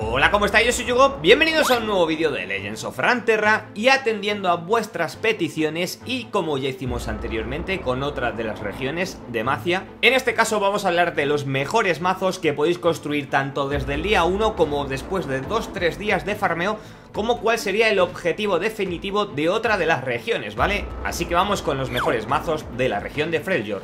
Hola, ¿cómo estáis? Yo soy Yugo, bienvenidos a un nuevo vídeo de Legends of Runeterra y atendiendo a vuestras peticiones y como ya hicimos anteriormente con otra de las regiones de Macia, en este caso vamos a hablar de los mejores mazos que podéis construir tanto desde el día 1 como después de 2-3 días de farmeo como cuál sería el objetivo definitivo de otra de las regiones, ¿vale? Así que vamos con los mejores mazos de la región de Freljord.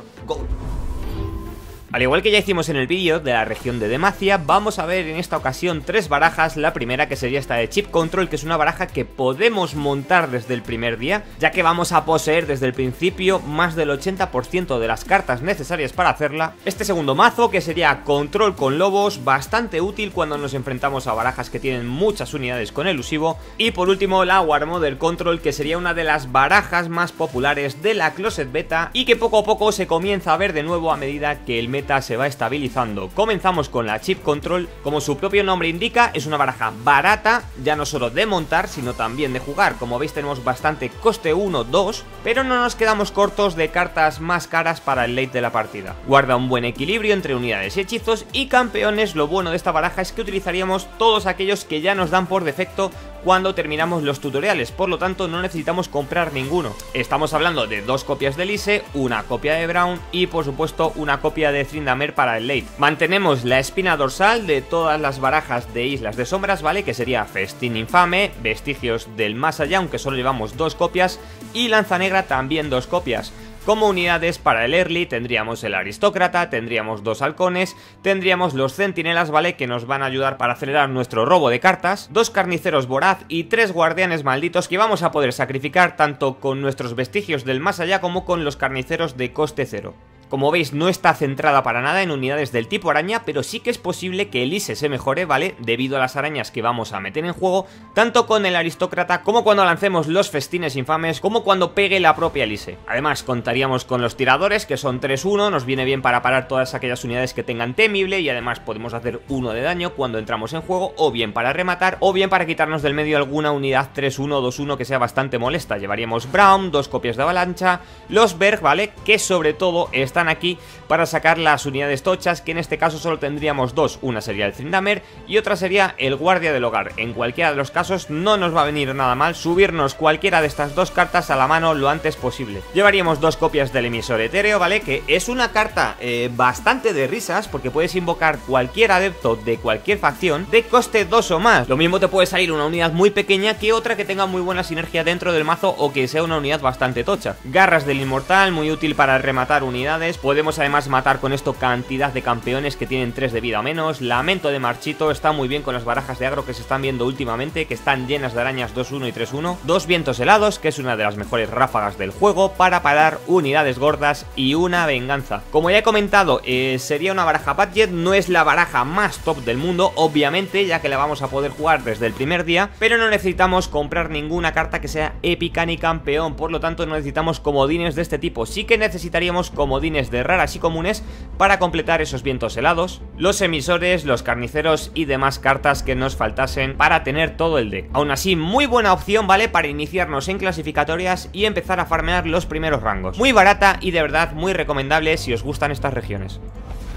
Al igual que ya hicimos en el vídeo de la región de Demacia, vamos a ver en esta ocasión tres barajas, la primera que sería esta de Chip Control, que es una baraja que podemos montar desde el primer día, ya que vamos a poseer desde el principio más del 80% de las cartas necesarias para hacerla. Este segundo mazo, que sería Control con Lobos, bastante útil cuando nos enfrentamos a barajas que tienen muchas unidades con elusivo. Y por último, la War Model Control, que sería una de las barajas más populares de la Closet Beta y que poco a poco se comienza a ver de nuevo a medida que el meta se va estabilizando. Comenzamos con la Chip Control, como su propio nombre indica, es una baraja barata, ya no solo de montar, sino también de jugar. Como veis tenemos bastante coste 1, 2, pero no nos quedamos cortos de cartas más caras para el late de la partida. Guarda un buen equilibrio entre unidades y hechizos y campeones, lo bueno de esta baraja es que utilizaríamos todos aquellos que ya nos dan por defecto cuando terminamos los tutoriales, por lo tanto no necesitamos comprar ninguno. Estamos hablando de dos copias de Lise, una copia de Brown y por supuesto una copia de Trindamer para el late. Mantenemos la espina dorsal de todas las barajas de Islas de Sombras, ¿vale? Que sería Festín Infame, Vestigios del Más Allá, aunque solo llevamos dos copias, y Lanza Negra también dos copias. Como unidades para el early tendríamos el aristócrata, tendríamos dos halcones, tendríamos los centinelas, ¿vale? Que nos van a ayudar para acelerar nuestro robo de cartas, dos carniceros voraz y tres guardianes malditos que vamos a poder sacrificar tanto con nuestros vestigios del más allá como con los carniceros de coste cero. Como veis no está centrada para nada en unidades del tipo araña, pero sí que es posible que Elise se mejore, ¿vale? Debido a las arañas que vamos a meter en juego, tanto con el aristócrata como cuando lancemos los festines infames, como cuando pegue la propia Elise. Además contaríamos con los tiradores, que son 3-1, nos viene bien para parar todas aquellas unidades que tengan temible y además podemos hacer uno de daño cuando entramos en juego, o bien para rematar, o bien para quitarnos del medio alguna unidad 3-1 2-1 que sea bastante molesta. Llevaríamos Brown, dos copias de avalancha, los Berg, ¿vale? Que sobre todo es están aquí para sacar las unidades tochas, que en este caso solo tendríamos dos, una sería el Trindamer y otra sería el Guardia del Hogar. En cualquiera de los casos no nos va a venir nada mal subirnos cualquiera de estas dos cartas a la mano lo antes posible. Llevaríamos dos copias del emisor etéreo, ¿vale? Que es una carta eh, bastante de risas, porque puedes invocar cualquier adepto de cualquier facción de coste 2 o más. Lo mismo te puede salir una unidad muy pequeña que otra que tenga muy buena sinergia dentro del mazo o que sea una unidad bastante tocha. Garras del Inmortal, muy útil para rematar unidades Podemos además matar con esto cantidad de campeones que tienen 3 de vida o menos. Lamento de Marchito está muy bien con las barajas de agro que se están viendo últimamente, que están llenas de arañas 2-1 y 3-1. Dos vientos helados, que es una de las mejores ráfagas del juego, para parar unidades gordas y una venganza. Como ya he comentado, eh, sería una baraja budget, no es la baraja más top del mundo, obviamente, ya que la vamos a poder jugar desde el primer día, pero no necesitamos comprar ninguna carta que sea épica ni campeón, por lo tanto no necesitamos comodines de este tipo. Sí que necesitaríamos comodines de raras y comunes para completar esos vientos helados, los emisores, los carniceros y demás cartas que nos faltasen para tener todo el deck. Aún así, muy buena opción, ¿vale? Para iniciarnos en clasificatorias y empezar a farmear los primeros rangos. Muy barata y de verdad muy recomendable si os gustan estas regiones.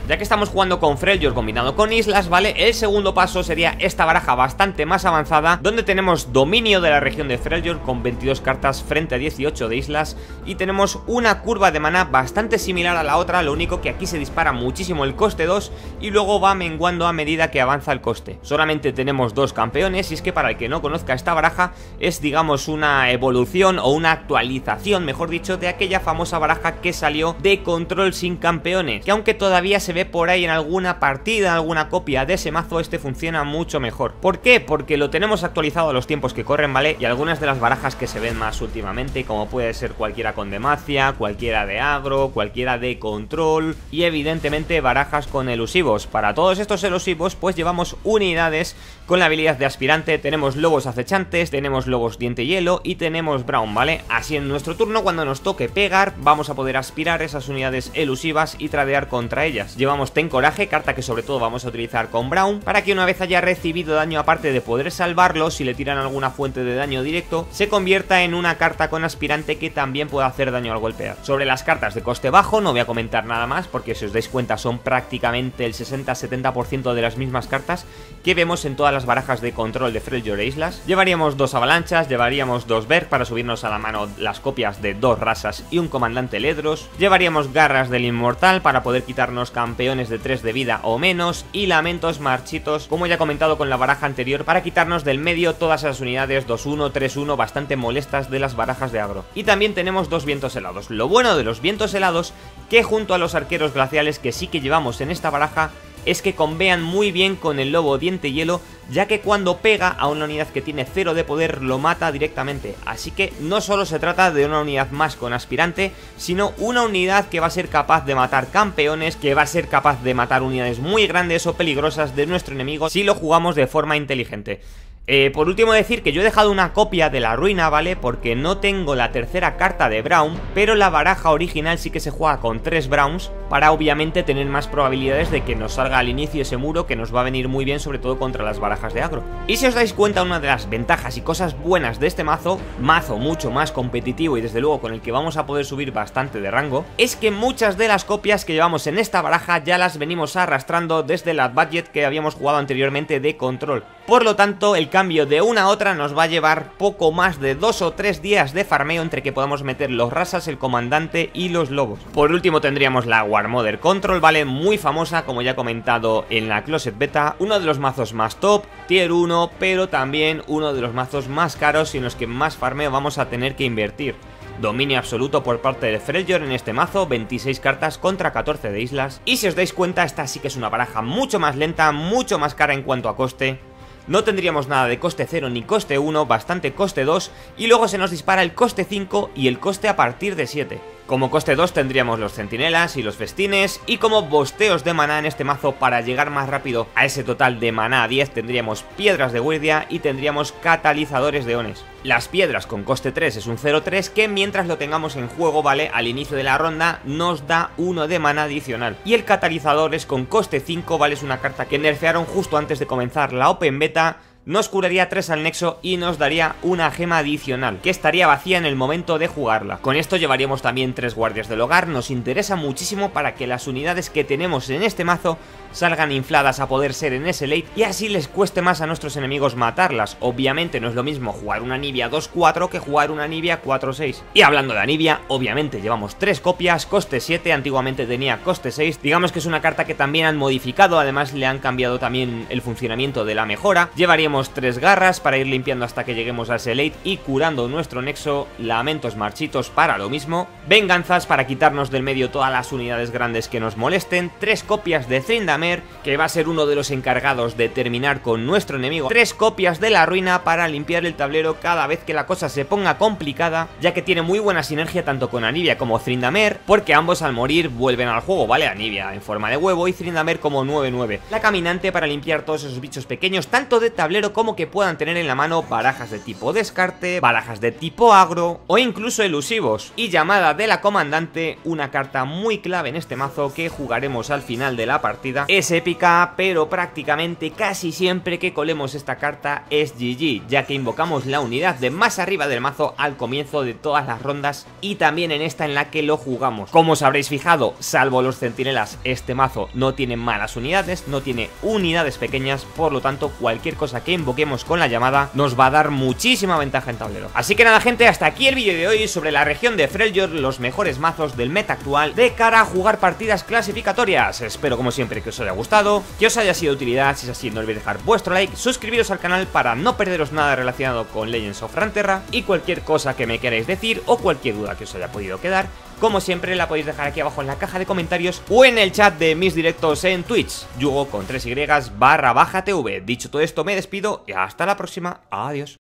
Ya que estamos jugando con Freljord combinado con islas, ¿vale? El segundo paso sería esta baraja bastante más avanzada Donde tenemos dominio de la región de Freljord con 22 cartas frente a 18 de islas Y tenemos una curva de mana bastante similar a la otra Lo único que aquí se dispara muchísimo el coste 2 Y luego va menguando a medida que avanza el coste Solamente tenemos dos campeones Y es que para el que no conozca esta baraja Es digamos una evolución o una actualización Mejor dicho, de aquella famosa baraja que salió de control sin campeones Que aunque todavía se ve por ahí en alguna partida, alguna copia de ese mazo, este funciona mucho mejor. ¿Por qué? Porque lo tenemos actualizado a los tiempos que corren, ¿vale? Y algunas de las barajas que se ven más últimamente, como puede ser cualquiera con demacia, cualquiera de agro, cualquiera de control y evidentemente barajas con elusivos. Para todos estos elusivos, pues llevamos unidades con la habilidad de aspirante, tenemos lobos acechantes, tenemos lobos diente hielo y tenemos brown, ¿vale? Así en nuestro turno, cuando nos toque pegar, vamos a poder aspirar esas unidades elusivas y tradear contra ellas Ten Coraje, carta que sobre todo vamos a utilizar con Brown, para que una vez haya recibido daño aparte de poder salvarlo, si le tiran alguna fuente de daño directo, se convierta en una carta con aspirante que también pueda hacer daño al golpear. Sobre las cartas de coste bajo no voy a comentar nada más, porque si os dais cuenta son prácticamente el 60-70% de las mismas cartas que vemos en todas las barajas de control de Freljord Islas. Llevaríamos dos avalanchas, llevaríamos dos Berg para subirnos a la mano las copias de dos razas y un comandante Ledros, llevaríamos garras del inmortal para poder quitarnos campeones de 3 de vida o menos y lamentos marchitos, como ya he comentado con la baraja anterior, para quitarnos del medio todas las unidades 2-1, 3-1 bastante molestas de las barajas de agro. Y también tenemos dos vientos helados. Lo bueno de los vientos helados que junto a los arqueros glaciales que sí que llevamos en esta baraja es que convean muy bien con el lobo diente hielo, ya que cuando pega a una unidad que tiene cero de poder lo mata directamente. Así que no solo se trata de una unidad más con aspirante, sino una unidad que va a ser capaz de matar campeones, que va a ser capaz de matar unidades muy grandes o peligrosas de nuestro enemigo si lo jugamos de forma inteligente. Eh, por último decir que yo he dejado una copia de la ruina, ¿vale? Porque no tengo la tercera carta de Brown, pero la baraja original sí que se juega con tres Browns para obviamente tener más probabilidades de que nos salga al inicio ese muro que nos va a venir muy bien sobre todo contra las barajas de agro. Y si os dais cuenta una de las ventajas y cosas buenas de este mazo, mazo mucho más competitivo y desde luego con el que vamos a poder subir bastante de rango, es que muchas de las copias que llevamos en esta baraja ya las venimos arrastrando desde la budget que habíamos jugado anteriormente de control. Por lo tanto, el cambio de una a otra nos va a llevar poco más de dos o tres días de farmeo entre que podamos meter los rasas, el comandante y los lobos. Por último tendríamos la War Mother Control, ¿vale? Muy famosa, como ya he comentado en la Closet Beta, uno de los mazos más top, tier 1, pero también uno de los mazos más caros y en los que más farmeo vamos a tener que invertir. Dominio absoluto por parte de Freljord en este mazo, 26 cartas contra 14 de islas. Y si os dais cuenta, esta sí que es una baraja mucho más lenta, mucho más cara en cuanto a coste no tendríamos nada de coste 0 ni coste 1, bastante coste 2 y luego se nos dispara el coste 5 y el coste a partir de 7. Como coste 2 tendríamos los centinelas y los festines y como bosteos de maná en este mazo para llegar más rápido a ese total de maná a 10 tendríamos piedras de guardia y tendríamos catalizadores de ones. Las piedras con coste 3 es un 0-3 que mientras lo tengamos en juego, ¿vale? Al inicio de la ronda nos da 1 de maná adicional. Y el catalizador es con coste 5, ¿vale? Es una carta que nerfearon justo antes de comenzar la Open Beta nos curaría 3 al nexo y nos daría una gema adicional, que estaría vacía en el momento de jugarla. Con esto llevaríamos también 3 guardias del hogar, nos interesa muchísimo para que las unidades que tenemos en este mazo salgan infladas a poder ser en ese late y así les cueste más a nuestros enemigos matarlas. Obviamente no es lo mismo jugar una Anivia 2-4 que jugar una Anivia 4-6. Y hablando de Anivia, obviamente llevamos 3 copias, coste 7, antiguamente tenía coste 6. Digamos que es una carta que también han modificado, además le han cambiado también el funcionamiento de la mejora. Llevaríamos tres garras para ir limpiando hasta que lleguemos a ese late y curando nuestro nexo, lamentos marchitos para lo mismo, venganzas para quitarnos del medio todas las unidades grandes que nos molesten, tres copias de Trindamer, que va a ser uno de los encargados de terminar con nuestro enemigo, tres copias de la ruina para limpiar el tablero cada vez que la cosa se ponga complicada, ya que tiene muy buena sinergia tanto con Anivia como Trindamer, porque ambos al morir vuelven al juego, ¿vale? Anivia en forma de huevo y Trindamer como 9-9. La caminante para limpiar todos esos bichos pequeños, tanto de tablero como que puedan tener en la mano barajas de tipo descarte, barajas de tipo agro o incluso elusivos. Y llamada de la comandante, una carta muy clave en este mazo que jugaremos al final de la partida. Es épica, pero prácticamente casi siempre que colemos esta carta es GG, ya que invocamos la unidad de más arriba del mazo al comienzo de todas las rondas y también en esta en la que lo jugamos. Como os habréis fijado, salvo los centinelas, este mazo no tiene malas unidades, no tiene unidades pequeñas, por lo tanto cualquier cosa que invoquemos con la llamada nos va a dar muchísima ventaja en tablero. Así que nada gente, hasta aquí el vídeo de hoy sobre la región de Freljord, los mejores mazos del meta actual de cara a jugar partidas clasificatorias. Espero como siempre que os haya gustado, que os haya sido de utilidad, si es así no olvidéis dejar vuestro like, suscribiros al canal para no perderos nada relacionado con Legends of Frontera y cualquier cosa que me queráis decir o cualquier duda que os haya podido quedar como siempre la podéis dejar aquí abajo en la caja de comentarios o en el chat de mis directos en Twitch, yugo con 3y barra baja tv. Dicho todo esto me despido y hasta la próxima, adiós.